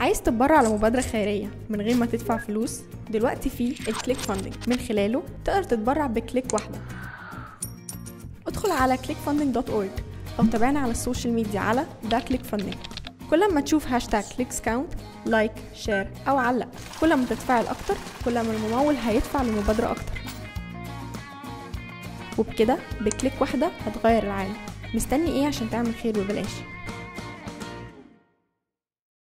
عايز تتبرع على مبادرة خيرية من غير ما تدفع فلوس؟ دلوقتي في ال Click Funding من خلاله تقدر تتبرع ب click واحدة. ادخل على clickfunding.org أو تابعنا على ال social media على the Click Funding كل ما تشوف hashtag clicks count like share أو علق كل ما تتفاعل أكتر كل ما الممول هيدفع لمبادرة أكتر. وبكده ب click واحدة هتغير العالم. مستني إيه عشان تعمل خير؟ ببلاش